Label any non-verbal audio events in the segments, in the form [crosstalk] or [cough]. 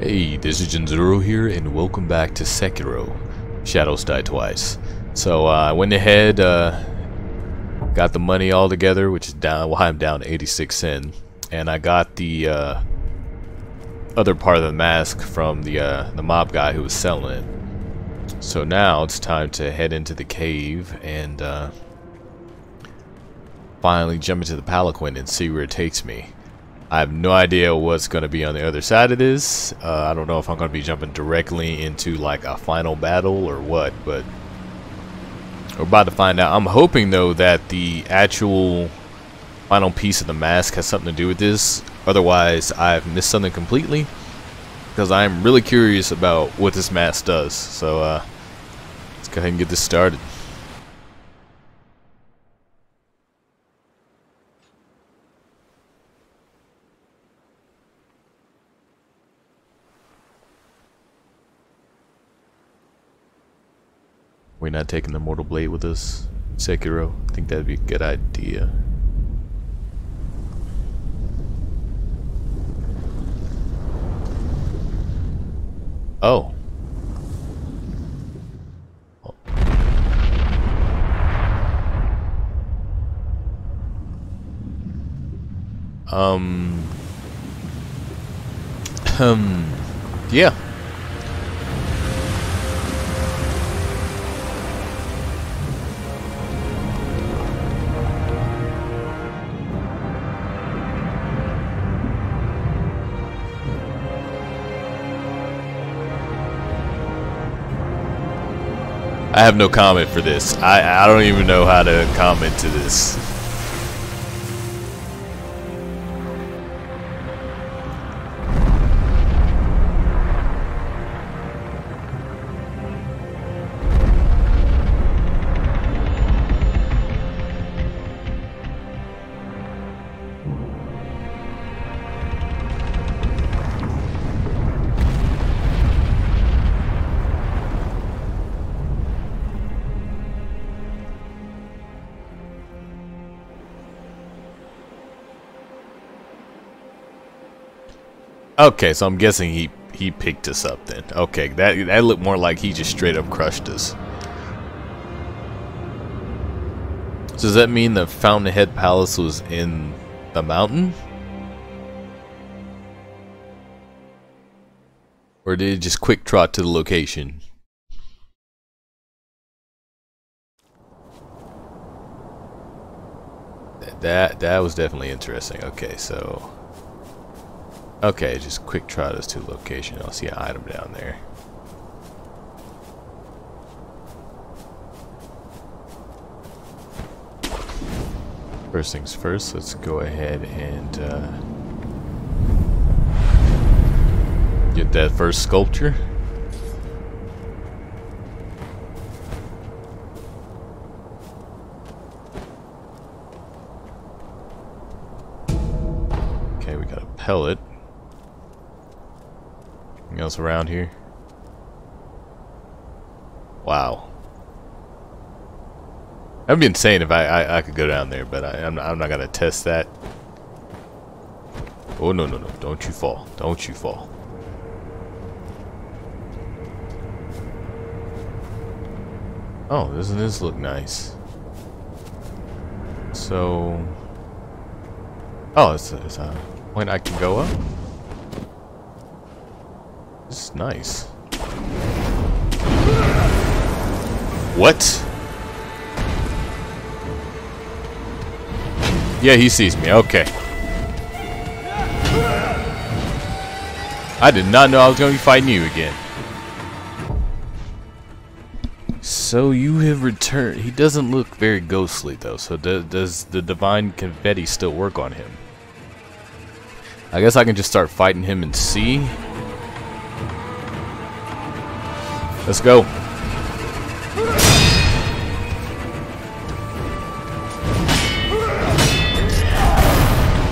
Hey, this is Jinzuro here, and welcome back to Sekiro. Shadows Die Twice. So, uh, I went ahead, uh, got the money all together, which is down, well, I'm down 86 Sen, and I got the, uh, other part of the mask from the, uh, the mob guy who was selling it. So now it's time to head into the cave and, uh, finally jump into the palanquin and see where it takes me. I have no idea what's going to be on the other side of this. Uh, I don't know if I'm going to be jumping directly into like a final battle or what, but we're about to find out. I'm hoping though that the actual final piece of the mask has something to do with this. Otherwise, I've missed something completely because I'm really curious about what this mask does. So uh, let's go ahead and get this started. We're not taking the Mortal Blade with us. Sekiro. I think that'd be a good idea. Oh. Um. Um. [laughs] Yeah. I have no comment for this. I, I don't even know how to comment to this. Okay, so I'm guessing he he picked us up then. Okay, that that looked more like he just straight up crushed us. So does that mean the Fountainhead Palace was in the mountain? Or did it just quick trot to the location? That that was definitely interesting. Okay, so Okay, just quick try us to location. I'll see an item down there. First things first, let's go ahead and uh, get that first sculpture. Okay, we got a pellet. Anything else around here? Wow. That'd be insane if I, I, I could go down there, but I, I'm, I'm not gonna test that. Oh, no, no, no. Don't you fall. Don't you fall. Oh, doesn't this look nice? So... Oh, it's, it's uh, a point I can go up? Nice. What? Yeah, he sees me. Okay. I did not know I was going to be fighting you again. So you have returned. He doesn't look very ghostly though. So do, does the divine confetti still work on him? I guess I can just start fighting him and see. Let's go.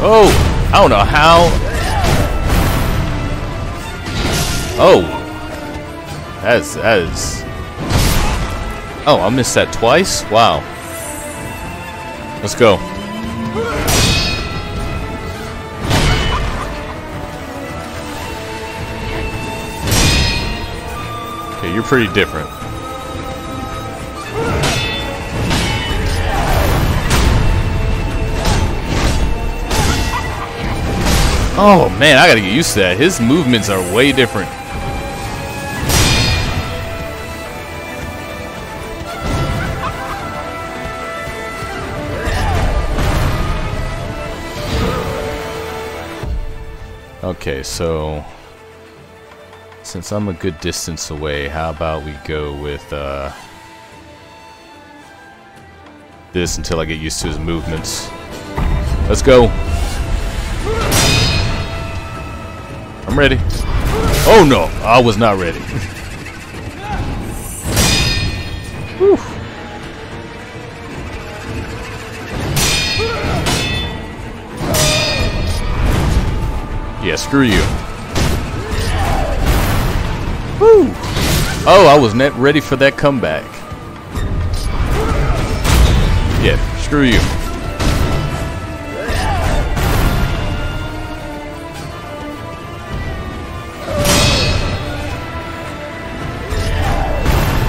Oh, I don't know how. Oh, that's that is. Oh, I missed that twice. Wow. Let's go. You're pretty different. Oh man, I gotta get used to that. His movements are way different. Okay, so since I'm a good distance away, how about we go with uh, this until I get used to his movements. Let's go. I'm ready. Oh no, I was not ready. [laughs] Whew. Yeah, screw you. Woo! Oh, I was not ready for that comeback. Yeah, screw you.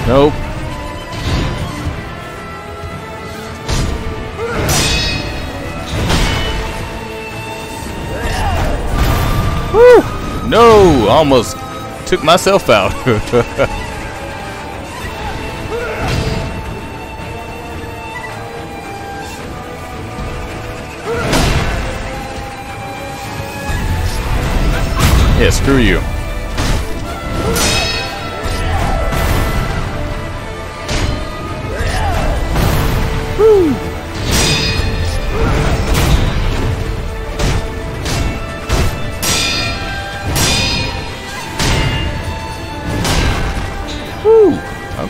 Nope. No, almost took myself out. [laughs] yeah, screw you.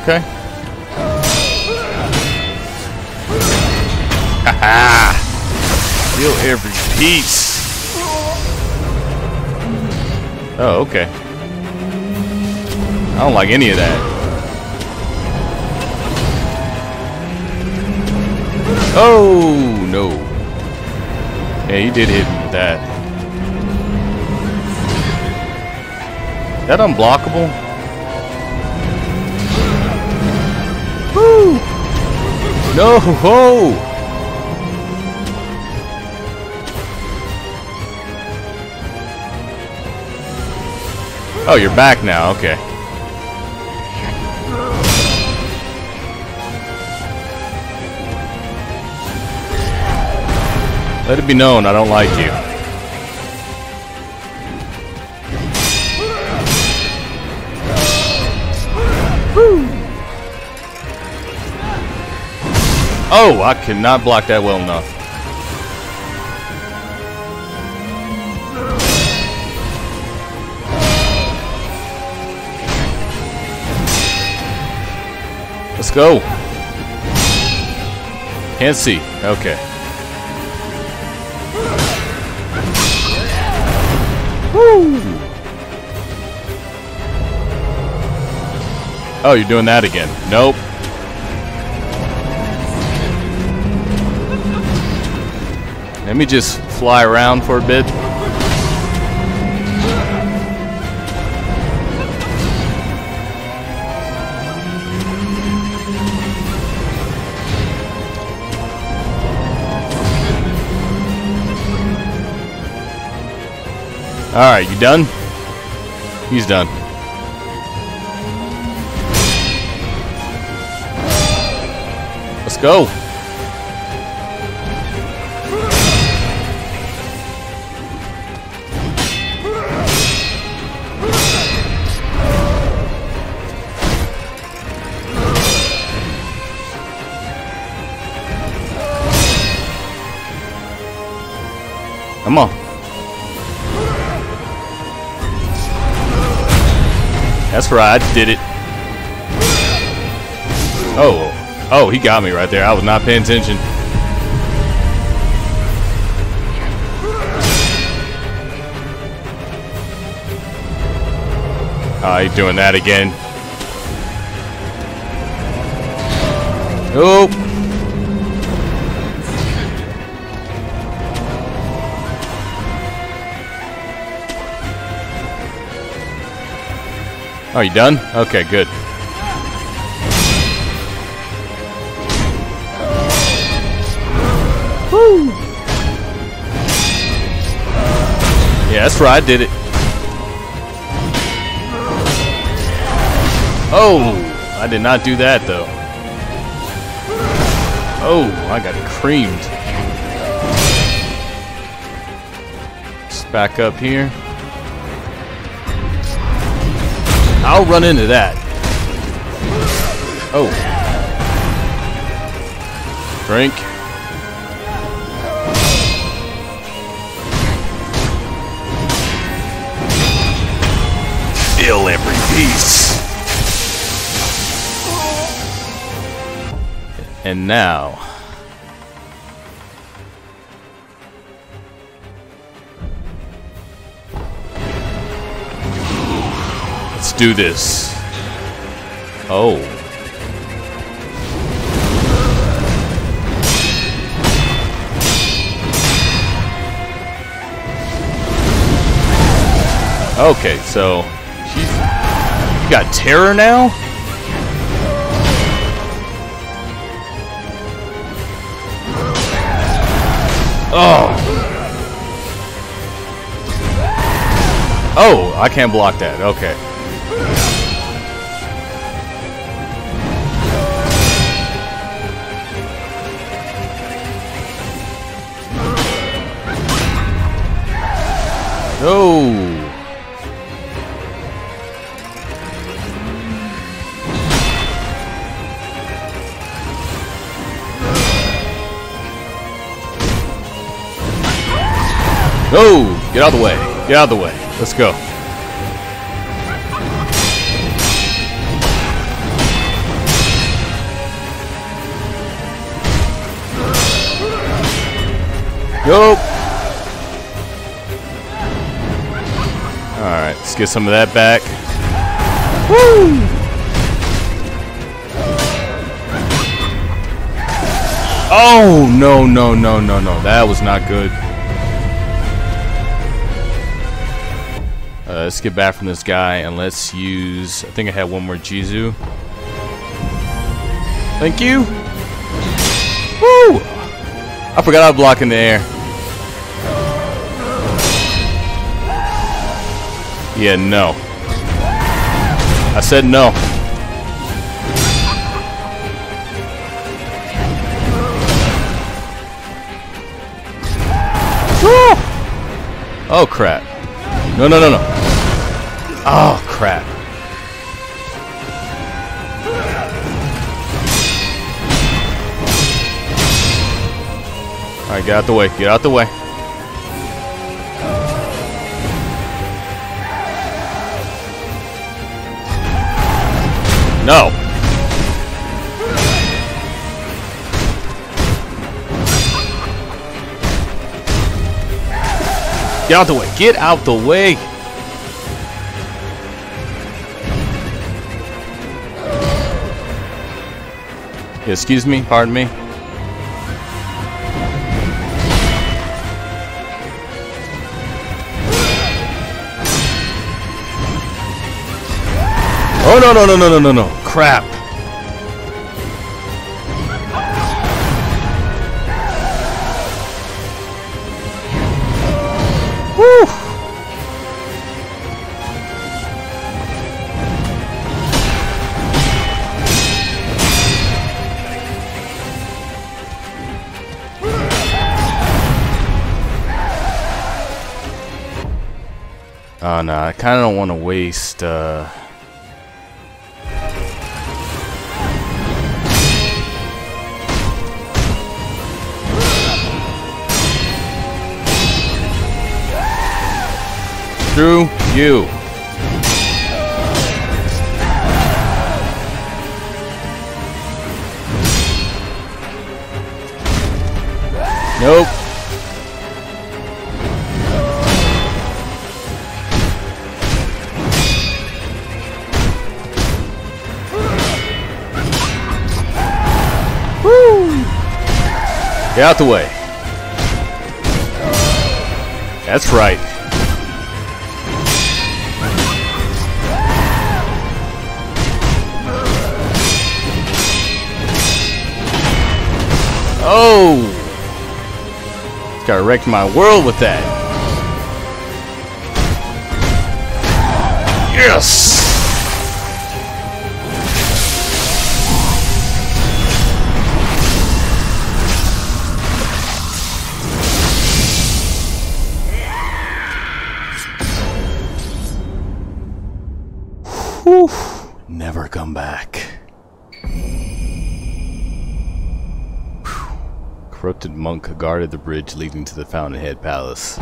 Okay. Haha! Feel every piece. Oh, okay. I don't like any of that. Oh, no. Yeah, he did hit me with that. That unblockable? No! Ho! Oh, you're back now. Okay. Let it be known I don't like you. Oh, I cannot block that well enough. Let's go. Can't see. Okay. Woo! Oh, you're doing that again. Nope. Let me just fly around for a bit. Alright, you done? He's done. Let's go. Come on. That's right, I did it. Oh, oh, he got me right there. I was not paying attention. Oh, he's doing that again. Oh. Oh, you done? Okay, good. Woo! Yeah, that's right, I did it. Oh, I did not do that though. Oh, I got creamed. Just back up here. I'll run into that. Oh. Drink. Feel every piece. And now. Do this. Oh. Okay, so she's you got terror now? Oh. Oh, I can't block that. Okay. No. No! Get out of the way. Get out of the way. Let's go. Nope. Get some of that back. Woo! Oh, no, no, no, no, no. That was not good. Uh, let's get back from this guy and let's use. I think I had one more Jizu. Thank you. Woo! I forgot I was blocking the air. Yeah, no. I said no. Oh crap. No, no, no, no. Oh, crap. Alright, get out the way. Get out the way. No. Get out the way. Get out the way. Excuse me, pardon me. Oh no no no no no no no! Crap! Woo! Oh no, I kind of don't want to waste. Uh... Through you. Nope. Get out the way. That's right. Oh! guy wrecked my world with that. Yes! Whew. Never come back. Corrupted monk guarded the bridge leading to the Fountainhead Palace.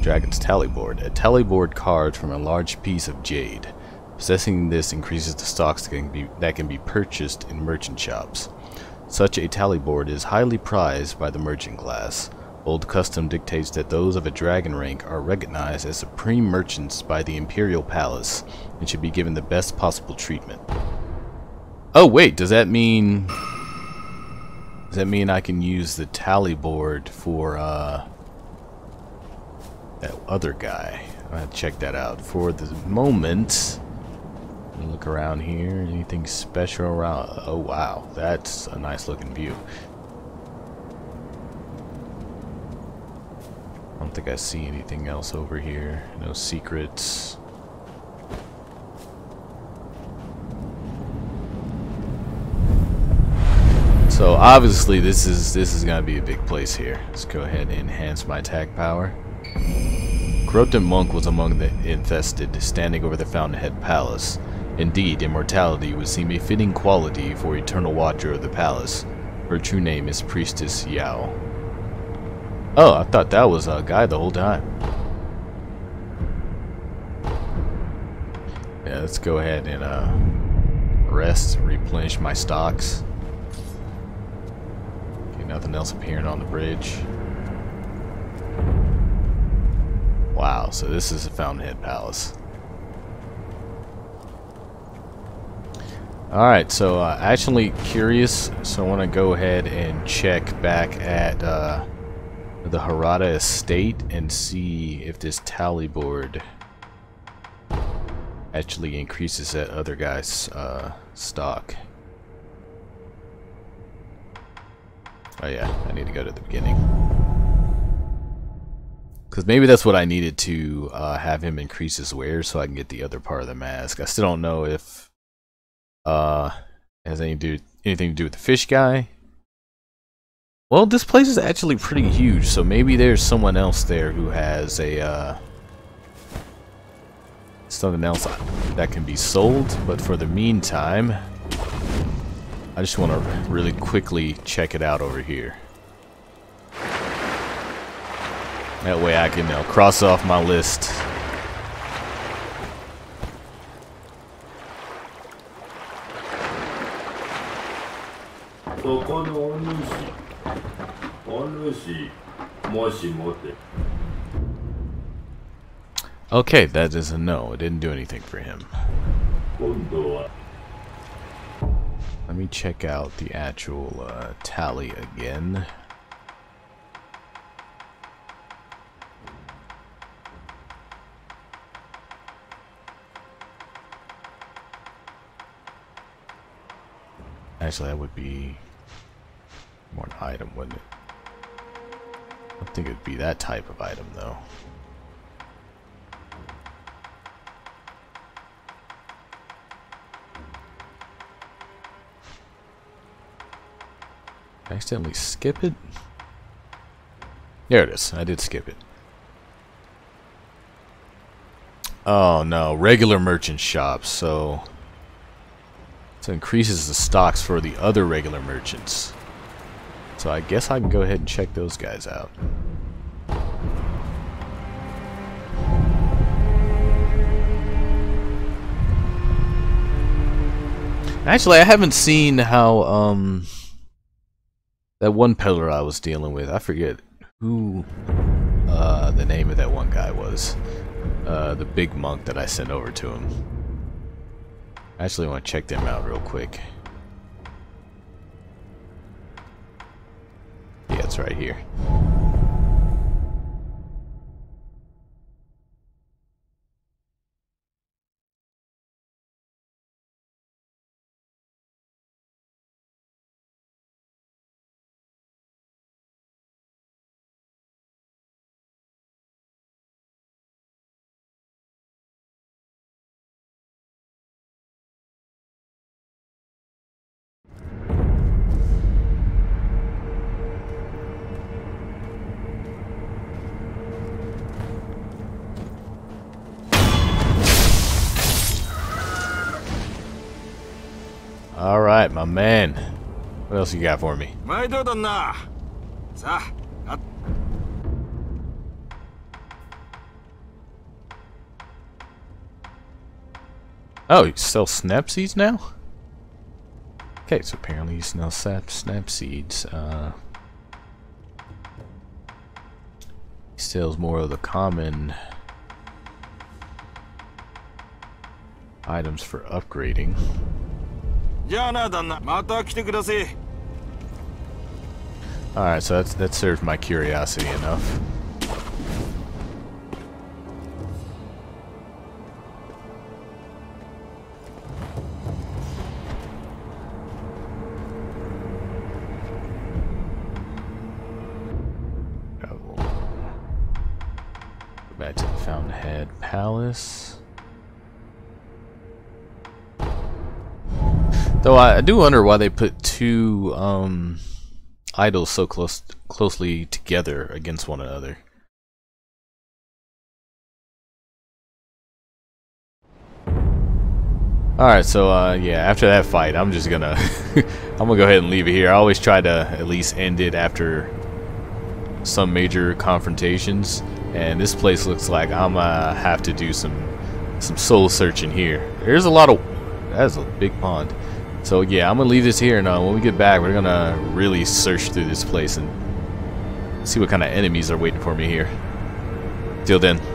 Dragon's Tally Board. A tally board carved from a large piece of jade. Possessing this increases the stocks that can be, that can be purchased in merchant shops. Such a tally board is highly prized by the merchant class. Old custom dictates that those of a dragon rank are recognized as supreme merchants by the Imperial Palace and should be given the best possible treatment. Oh wait, does that mean... Does that mean I can use the tally board for, uh... That other guy? i have to check that out. For the moment... Look around here. Anything special around? Oh wow, that's a nice looking view. I don't think I see anything else over here. No secrets. So obviously this is this is gonna be a big place here. Let's go ahead and enhance my attack power. Corrupted Monk was among the infested, standing over the Fountainhead Palace. Indeed, immortality would seem a fitting quality for Eternal Watcher of the Palace. Her true name is Priestess Yao. Oh, I thought that was a guy the whole time. Yeah, let's go ahead and uh, rest, replenish my stocks. Nothing else appearing on the bridge. Wow, so this is a Fountainhead Palace. Alright, so uh, actually curious, so I want to go ahead and check back at uh, the Hirata estate and see if this tally board actually increases that other guy's uh, stock. Oh yeah, I need to go to the beginning. Because maybe that's what I needed to uh, have him increase his wear so I can get the other part of the mask. I still don't know if uh, has any do anything to do with the fish guy. Well, this place is actually pretty huge, so maybe there's someone else there who has a uh, something else that can be sold. But for the meantime, I just want to really quickly check it out over here. That way I can you know, cross off my list. Okay, that is a no. It didn't do anything for him. Let me check out the actual uh, tally again. Actually, that would be more an item, wouldn't it? I don't think it would be that type of item, though. Accidentally skip it? There it is. I did skip it. Oh no, regular merchant shops, so... So increases the stocks for the other regular merchants. So I guess I can go ahead and check those guys out. Actually, I haven't seen how, um, that one peddler I was dealing with, I forget who, uh, the name of that one guy was. Uh, the big monk that I sent over to him. I actually want to check them out real quick. Yeah, it's right here. right, my man. What else you got for me? Oh, you sell snap seeds now? Okay, so apparently you sell snap, snap seeds. Uh, he sells more of the common items for upgrading. じゃあな旦那また来てください Alright, so that's, that served my curiosity enough. Though I, I do wonder why they put two um, idols so close closely together against one another. Alright, so uh, yeah, after that fight, I'm just gonna [laughs] I'm gonna go ahead and leave it here. I always try to at least end it after some major confrontations, and this place looks like I'm gonna have to do some some soul searching here. There's a lot of that's a big pond. So yeah, I'm gonna leave this here, and uh, when we get back, we're gonna really search through this place and see what kind of enemies are waiting for me here. Till then.